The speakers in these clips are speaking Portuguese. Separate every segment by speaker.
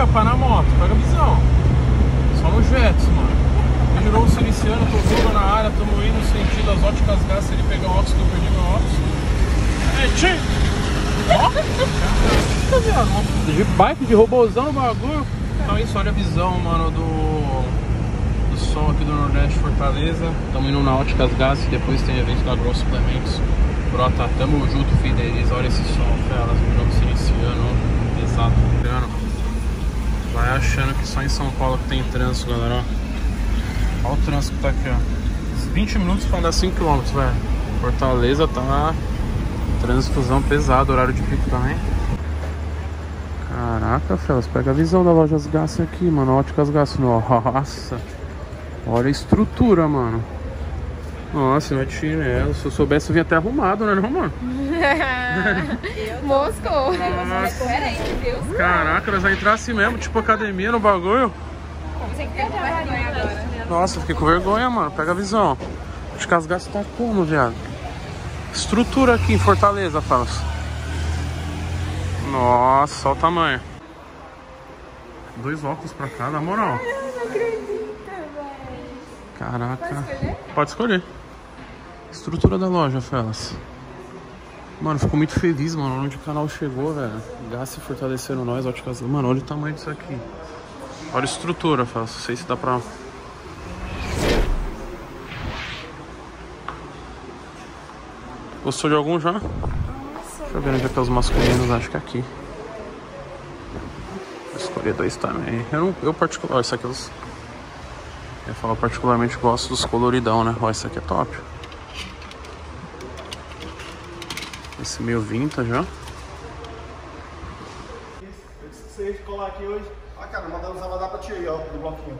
Speaker 1: ó, pá, na moto. Pega a visão. Só no Jets, mano. Virou o Siliciano, tô vindo na área, tamo indo sentido as óticas gás, se ele pegar o óculos que eu perdi meu óculos. É, tchim! Ó! Viado? De bike, de robôzão no bagulho. Então isso, olha a visão, mano, do, do som aqui do Nordeste Fortaleza. Tamo indo na Óticas Gás, depois tem evento da Gross Suplementos. Brota, tamo junto, Fidelis. Olha esse som, elas virando Siliciano, pesado, piano. Vai achando que só em São Paulo que tem trânsito, galera, ó. Olha o trânsito que tá aqui, ó. 20 minutos pra andar 5km, velho. Fortaleza tá trânsitozão pesado, horário de pico também. Caraca, Felas, pega a visão da loja Gas aqui, mano. Óticas Gas. Nossa. Olha a estrutura, mano. Nossa, não é chinelo. Se eu soubesse, eu vinha até arrumado, né, não, mano?
Speaker 2: Moscou.
Speaker 1: Nossa.
Speaker 2: coerente, viu?
Speaker 1: Caraca, nós vamos entrar assim mesmo, tipo academia no bagulho.
Speaker 2: Você que tem vergonha agora.
Speaker 1: Nossa, fiquei com vergonha, mano. Pega a visão. Acho que as gastas tá como, viado? Estrutura aqui em Fortaleza, Falas. Nossa, olha o tamanho. Dois óculos pra cá, na moral.
Speaker 2: Não acredito, velho.
Speaker 1: Caraca.
Speaker 2: Pode escolher?
Speaker 1: Pode escolher. Estrutura da loja, Felas. Mano, fico muito feliz, mano, onde o canal chegou, velho. Gasta fortalecendo nós, óticas. Mano, olha o tamanho disso aqui. Olha a estrutura, Felas. Não sei se dá pra. Gostou de algum já? Deixa eu ver onde é que é os masculinos, acho que é aqui. Escolher dois também. Eu, não, eu particular, esse aqui eu, eu falar particularmente gosto dos coloridão, né? Ó, esse aqui é top. Esse meio vintage, ó.
Speaker 3: Você ia colar aqui hoje. Ah, cara, mandando os abadá pra ti aí, ó, do bloquinho.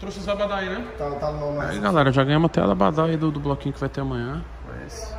Speaker 1: Trouxe os abadá aí, né?
Speaker 3: Tá, tá no.
Speaker 1: Aí galera, já ganhamos até a abadá aí do, do bloquinho que vai ter amanhã. Foi esse.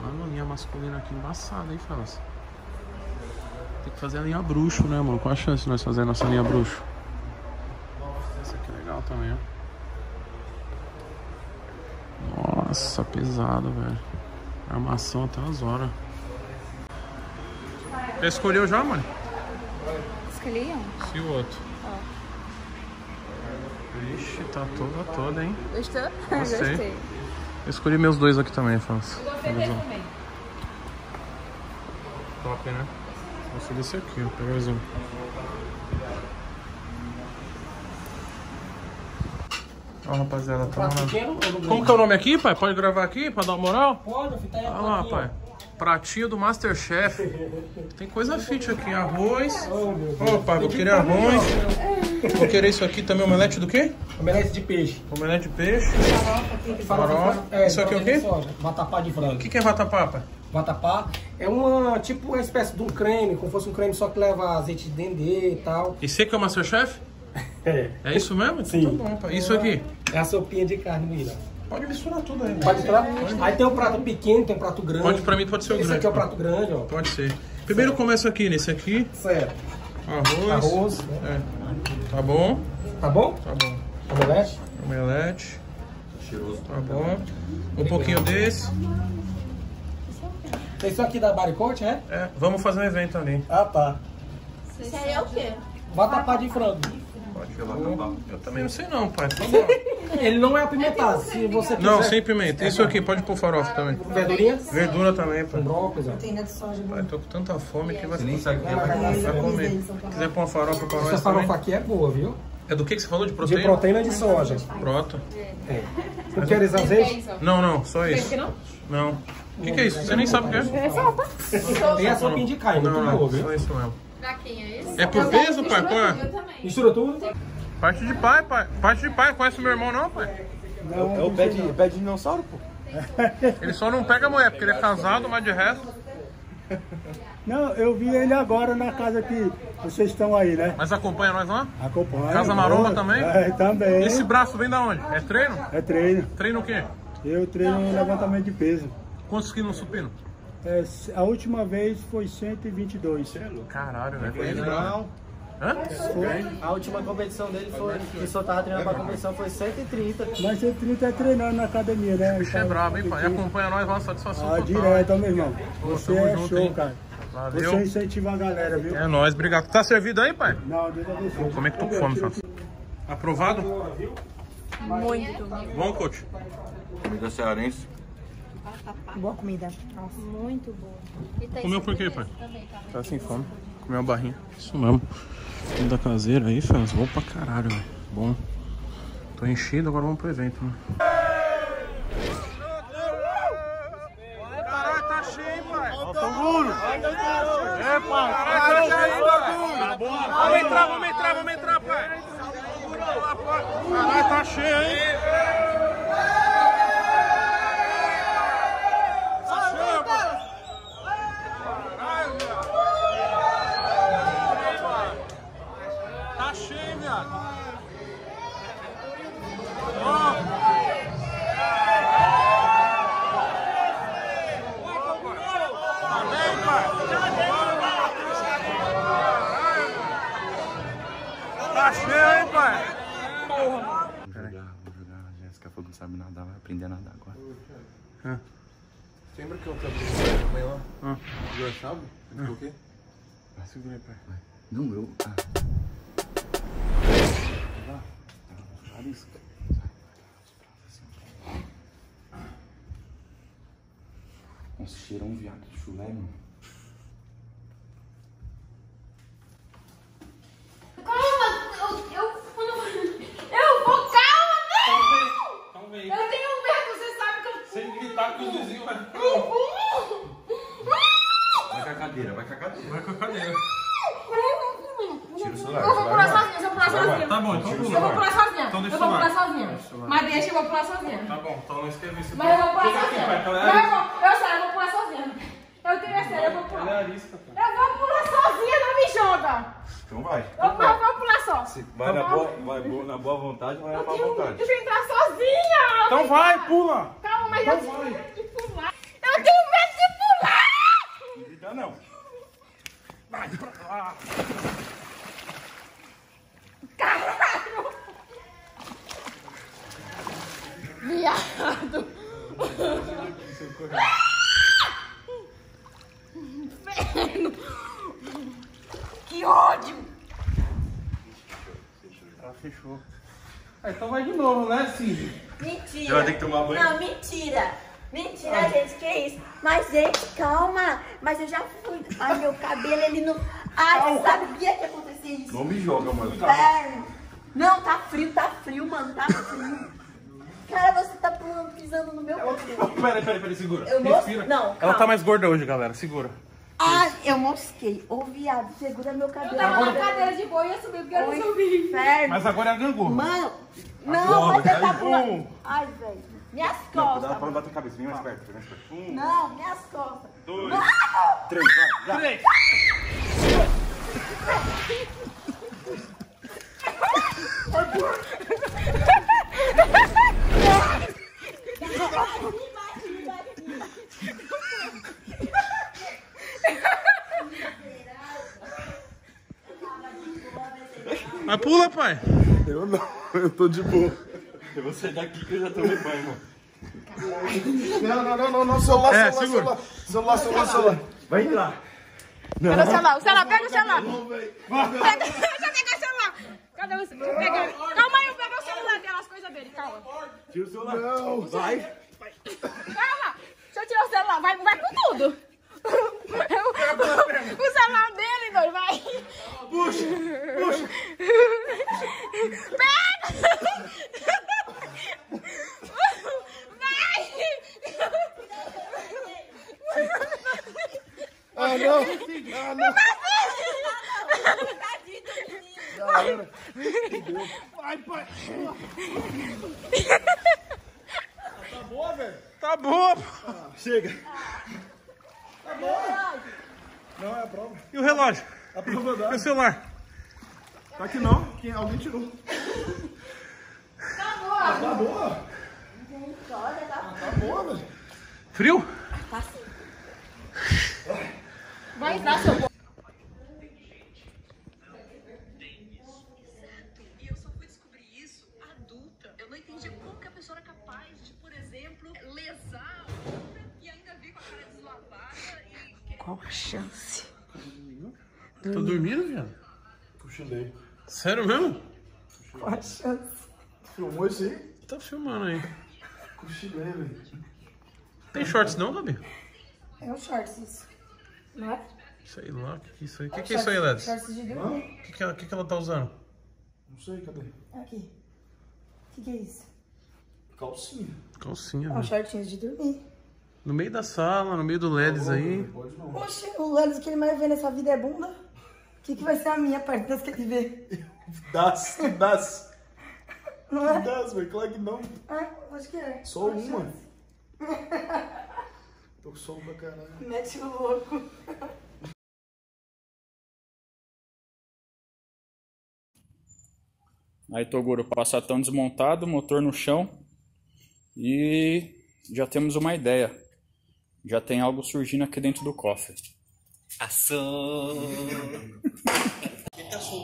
Speaker 1: Mano, linha masculina aqui embaçada, hein, Felas? Tem que fazer a linha bruxo, né, mano? Qual a chance de nós fazer a nossa linha bruxo? Esse aqui é legal também, ó. Nossa, pesado, velho. Armação até umas horas. Já escolheu já, mano?
Speaker 2: Escolhi um.
Speaker 1: E o outro? Vixe, tá toda toda, hein?
Speaker 2: Gostou?
Speaker 1: Gostei.
Speaker 2: Gostei.
Speaker 1: Eu escolhi meus dois aqui também, Fans. Top, né? Gostei desse aqui, ó. Pega mais rapaziada, tá lá. Como que é o nome aqui, pai? Pode gravar aqui pra dar uma moral?
Speaker 4: Pode, tá aí a
Speaker 1: Olha lá,
Speaker 4: plaquinha.
Speaker 1: pai. Pratinho do Masterchef. Tem coisa fit aqui. Arroz. Ó, pai, vou querer arroz. Vou querer isso aqui também. Omelete do quê?
Speaker 4: Omelete de peixe.
Speaker 1: Omelete de peixe. Farofa.
Speaker 4: É,
Speaker 1: Isso aqui é o quê?
Speaker 4: Vatapá de frango.
Speaker 1: O que, que é vatapá, pai?
Speaker 4: Vatapá é uma, tipo uma espécie de um creme, como fosse um creme só que leva azeite de dendê e tal.
Speaker 1: Esse aqui é o Masterchef?
Speaker 4: É.
Speaker 1: É isso mesmo? Então
Speaker 4: Sim.
Speaker 1: Tá bom, pai. Isso aqui?
Speaker 4: É a sopinha de carne moída.
Speaker 1: Pode misturar tudo aí.
Speaker 4: Pode entrar? Aí tem um prato pequeno, tem um prato grande.
Speaker 1: Pode, pra mim pode ser o
Speaker 4: Esse
Speaker 1: grande.
Speaker 4: aqui é o prato grande, ó.
Speaker 1: Pode ser. Primeiro começa aqui, nesse aqui.
Speaker 4: Certo.
Speaker 1: Arroz.
Speaker 4: Arroz.
Speaker 1: É. Tá bom?
Speaker 4: Tá bom?
Speaker 1: Tá bom.
Speaker 4: Omelete?
Speaker 1: Omelete. Tá bom. Um pouquinho desse.
Speaker 4: Isso aqui da Baricote, é?
Speaker 1: É. Vamos fazer um evento ali.
Speaker 4: Ah, tá.
Speaker 2: Isso aí é o quê?
Speaker 4: Vatapá de frango.
Speaker 1: Pode Eu também não sei não, pai.
Speaker 4: Ele não é apimentado. Se você quiser...
Speaker 1: Não, sem pimenta. Isso aqui, pode pôr farofa também.
Speaker 4: Verdurinha?
Speaker 1: Verdura também, pai.
Speaker 4: Brócolis, ó.
Speaker 5: Proteína de soja.
Speaker 1: Pai, tô com tanta fome que vai,
Speaker 6: nem sabe o que é,
Speaker 1: vai, comer. Quiser pôr uma farofa pra
Speaker 4: Essa
Speaker 1: nós também.
Speaker 4: farofa aqui é boa, viu?
Speaker 1: É do que, que você falou? De
Speaker 4: De
Speaker 1: proteína?
Speaker 4: proteína de soja.
Speaker 1: Pronto.
Speaker 4: É. Não queres azeite?
Speaker 1: Não, não, só isso.
Speaker 2: que não?
Speaker 1: Não. O que, que é isso? Você nem sabe o que é?
Speaker 2: É sopa.
Speaker 4: Tem a sopinha de carne,
Speaker 1: Não,
Speaker 4: boa,
Speaker 1: não,
Speaker 4: viu?
Speaker 1: só isso mesmo.
Speaker 2: Fraquinha, é isso?
Speaker 1: É por peso, pai? Qual é?
Speaker 2: Eu também.
Speaker 4: Mistura tudo.
Speaker 1: Parte de pai, pai. Parte de pai. Conhece o meu irmão, não, pai?
Speaker 3: É o pé de, pé de dinossauro, pô.
Speaker 1: Ele só não pega a mulher, porque ele é casado, mas de resto.
Speaker 7: Não, eu vi ele agora na casa que vocês estão aí, né?
Speaker 1: Mas acompanha nós lá?
Speaker 7: Acompanha.
Speaker 1: Casa Maromba
Speaker 7: Boa.
Speaker 1: também?
Speaker 7: É, também.
Speaker 1: Esse braço vem da onde? É treino?
Speaker 7: É treino.
Speaker 1: Treino o quê?
Speaker 7: Eu treino levantamento de peso.
Speaker 1: Quantos quilos no supino?
Speaker 7: É, a última vez foi 122.
Speaker 1: Caralho, velho.
Speaker 3: Não.
Speaker 1: Hã?
Speaker 8: A última competição dele foi, que só tava treinando pra competição, foi 130.
Speaker 7: Mas 130 é treinando na academia, né?
Speaker 1: Bicho é brabo, hein, pai? E acompanha nós lá, satisfação
Speaker 7: Ah,
Speaker 1: total.
Speaker 7: direto, meu irmão. Você é
Speaker 1: junto,
Speaker 7: show,
Speaker 1: hein?
Speaker 7: cara.
Speaker 1: Valeu.
Speaker 7: Você incentiva a galera, viu?
Speaker 1: É nóis, obrigado. Tá servido aí, pai?
Speaker 7: Não, Deus abençoe.
Speaker 1: Como é que tô com fome, Fábio? Aprovado?
Speaker 2: Muito.
Speaker 1: Bom, coach?
Speaker 3: Comida cearense.
Speaker 2: Boa comida. Nossa, muito boa. Tem
Speaker 1: Comeu por quê, pai?
Speaker 2: também, tá?
Speaker 1: Tá sem fome. Comeu uma barrinha. Isso mesmo. Comida caseira aí, faz bom pra caralho, velho. Bom. Tô enchido, agora vamos pro evento, né?
Speaker 5: Lembra que eu trabalhei com a mãe lá?
Speaker 1: Ah.
Speaker 5: Jogar chave? Ele falou o quê?
Speaker 1: Segura aí, pai.
Speaker 3: Não, eu. Ah. Tá, tá, arisca. Nossa, cheirou um viado de chulé, mano.
Speaker 2: Calma, eu, eu, eu vou, calma, não!
Speaker 1: Então vem.
Speaker 2: Eu tenho medo, você sabe que eu...
Speaker 1: Sem gritar que o vizinho vai.
Speaker 3: Vai com a cadeira, vai com a cadeira.
Speaker 1: Vai com a cadeira.
Speaker 3: Tira o celular.
Speaker 2: Eu vou pular sozinha, eu vou pular sozinha.
Speaker 1: Tá bom, então
Speaker 2: Eu vou pular sozinha.
Speaker 1: Então deixa
Speaker 2: eu vou pular sozinha.
Speaker 1: Deixa.
Speaker 2: Mas deixa, eu vou pular sozinha.
Speaker 1: Tá bom, então não escreve isso.
Speaker 2: Mas eu vou pular
Speaker 1: aqui,
Speaker 2: sozinha.
Speaker 1: é
Speaker 2: Não, eu vou, eu sei, eu vou pular sozinha. Eu tenho a sério, eu vou pular.
Speaker 1: é.
Speaker 2: Eu vou pular sozinha, não me joga.
Speaker 3: Então vai.
Speaker 2: Eu, vou- eu vou pular só.
Speaker 3: Vai na boa, vai boa- na boa vontade, vai na
Speaker 2: Eu
Speaker 3: má
Speaker 2: tenho
Speaker 3: vontade.
Speaker 2: medo de entrar sozinha.
Speaker 1: Então vai, pula.
Speaker 2: Calma, mas eu tenho medo de pular. Eu tenho medo de pular.
Speaker 3: Não grita não.
Speaker 2: Caralho. Viado. Inferno. Que ódio.
Speaker 1: Ela fechou. Ah, então vai de novo, né, Cid?
Speaker 6: Mentira.
Speaker 3: Vai ter que tomar banho?
Speaker 6: Não, mentira. Mentira, gente, que isso? Mas, gente, calma. Mas eu já fui. Ai, meu cabelo, ele não. Ai, sabia que ia acontecer isso?
Speaker 3: Não me joga, mano.
Speaker 6: Inferno. Não, tá frio, tá frio, mano, tá frio. Cara, você tá pulando, pisando no meu cabelo.
Speaker 1: Peraí, peraí, peraí, segura.
Speaker 6: Eu
Speaker 1: Respira.
Speaker 6: Não,
Speaker 1: Ela
Speaker 6: calma.
Speaker 1: tá mais gorda hoje, galera. Segura.
Speaker 6: Ai, eu mosquei. Ô, viado, segura meu cabelo.
Speaker 2: Eu tava na cadeira de boa e ia subir porque eu não subi.
Speaker 6: inferno.
Speaker 1: Mas agora é a gangorra.
Speaker 6: Mano, não, mas você tá pulando.
Speaker 1: Um.
Speaker 6: Ai, velho. Minhas
Speaker 3: Não,
Speaker 6: costas.
Speaker 3: cuidado pra não bater a cabeça. Vem mais perto, vem mais perto. Um,
Speaker 6: Não, minhas costas.
Speaker 3: dois, três, vai. vai.
Speaker 1: Mas pula, pai.
Speaker 5: Eu não, eu tô de boa.
Speaker 3: Eu vou sair daqui que eu já tomei banho, mano.
Speaker 5: Não, não, não, não, não, celular,
Speaker 1: É,
Speaker 5: celular,
Speaker 1: segura.
Speaker 5: celular, celular, celular, celular.
Speaker 3: Vai lá.
Speaker 2: Cadê o celular? O celular, pega o celular.
Speaker 5: Não.
Speaker 2: Pega, deixa eu pegar o celular. Cadê o celular? Pega. Calma aí, eu pego o celular dela, as coisas dele, calma.
Speaker 3: Tira o celular.
Speaker 5: Não.
Speaker 3: Vai.
Speaker 2: Calma. Deixa eu tirar o celular, vai, vai com tudo. Eu- o celular vai.
Speaker 5: Puxa, puxa.
Speaker 2: Pega!
Speaker 5: Ah, não. Ah, não. Vai, pai. Tá boa, velho?
Speaker 1: Tá boa.
Speaker 5: Chega. Tá boa. Não, é a prova.
Speaker 1: E o relógio?
Speaker 5: A prova
Speaker 1: E
Speaker 5: dá.
Speaker 1: o celular?
Speaker 5: Tá aqui não. Quem, alguém tirou. Tá boa. Tá boa, velho.
Speaker 1: Frio?
Speaker 2: Vai entrar, seu
Speaker 9: E eu só fui descobrir isso adulta. Eu não entendia como que a pessoa era capaz de, por exemplo, lesar a outra e ainda vir com a cara deslavada e querer
Speaker 2: Qual a chance?
Speaker 1: Tá dormindo, viado?
Speaker 10: Cochilei.
Speaker 1: Sério mesmo?
Speaker 2: Qual a chance?
Speaker 10: Filmou isso aí?
Speaker 1: Tá filmando aí.
Speaker 10: Cochilei, velho.
Speaker 1: Tem shorts não, Gabi?
Speaker 2: É um shorts isso. Não é?
Speaker 1: Sei lá, o que, que é isso aí? O que, que é isso aí, Ledes?
Speaker 2: Shorts de dormir.
Speaker 1: O que, que, ela, que, que ela tá usando?
Speaker 10: Não sei, cadê?
Speaker 2: Aqui. O que, que é isso?
Speaker 10: Calcinha.
Speaker 1: Calcinha,
Speaker 2: É um
Speaker 1: velho.
Speaker 2: shortinhos de dormir.
Speaker 1: No meio da sala, no meio do LEDs aí.
Speaker 10: Pode não.
Speaker 2: Oxe, o Lelis que ele mais vê nessa vida é bunda. O que, que vai ser a minha parte das que ele vê?
Speaker 10: Das, das.
Speaker 2: Não é?
Speaker 10: das, velho. Claro que não.
Speaker 2: Ah, acho que é.
Speaker 10: Só uma. Tô com sono pra caralho.
Speaker 2: Mete o louco.
Speaker 11: Aí, Toguro, passatão desmontado, motor no chão. E já temos uma ideia. Já tem algo surgindo aqui dentro do cofre.
Speaker 3: Ação! Tem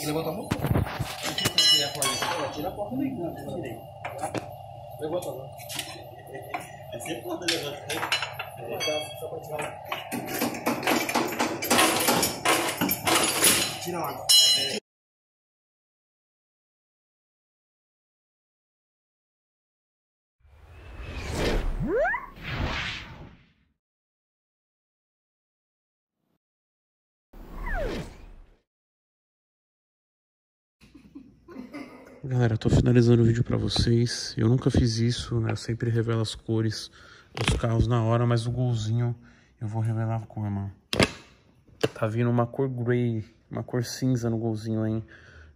Speaker 3: que levantar a mão. Tira a porta. Tira a porta daí. Tirei. Levanta lá. É sempre quando levanta. Só pra tirar. Tira a água.
Speaker 1: Galera, tô finalizando o vídeo pra vocês. Eu nunca fiz isso, né? Eu sempre revelo as cores dos carros na hora, mas o golzinho eu vou revelar a cor, mano. Tá vindo uma cor grey, uma cor cinza no golzinho, hein?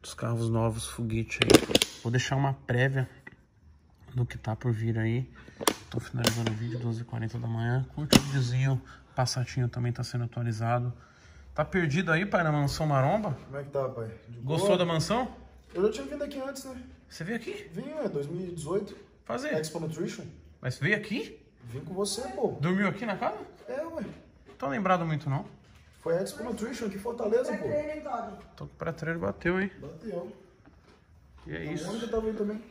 Speaker 1: Dos carros novos, foguete aí. Vou deixar uma prévia do que tá por vir aí. Tô finalizando o vídeo, 12h40 da manhã. Curte o videozinho, Passatinho também tá sendo atualizado. Tá perdido aí, pai, na mansão Maromba?
Speaker 10: Como é que tá, pai? De
Speaker 1: Gostou
Speaker 10: boa?
Speaker 1: da mansão?
Speaker 10: Eu já tinha vindo aqui antes, né?
Speaker 1: Você veio aqui?
Speaker 10: Vim, é, 2018.
Speaker 1: Fazer.
Speaker 10: Expo Nutrition.
Speaker 1: Mas veio aqui?
Speaker 10: Vim com você, pô.
Speaker 1: Dormiu aqui na casa?
Speaker 10: É, ué.
Speaker 1: Tô lembrado muito, não.
Speaker 10: Foi Expo Nutrition aqui em Fortaleza, pô.
Speaker 1: Tô com o pré-treino bateu, hein?
Speaker 10: Bateu.
Speaker 1: E é isso.
Speaker 10: Onde eu tava aí também?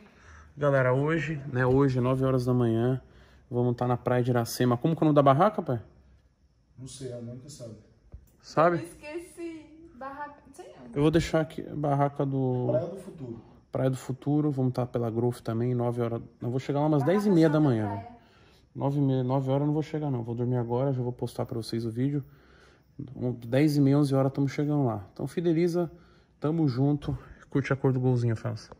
Speaker 1: Galera, hoje, né? Hoje, 9 horas da manhã, vamos estar na praia de Iracema. Como que é o nome da barraca, pai?
Speaker 10: Não sei, a mãe que sabe.
Speaker 1: Sabe?
Speaker 2: Esqueci. Barraca.
Speaker 1: Eu vou deixar aqui a barraca do
Speaker 10: Praia do Futuro.
Speaker 1: Praia do Futuro. Vamos estar pela Growth também, 9 horas. Eu vou chegar lá umas 10 e meia da manhã, velho. 9, e meia, 9 horas eu não vou chegar, não. Vou dormir agora, já vou postar pra vocês o vídeo. 10 e meia, 11 horas estamos chegando lá. Então fideliza, tamo junto. Curte a cor do golzinho, Felsa.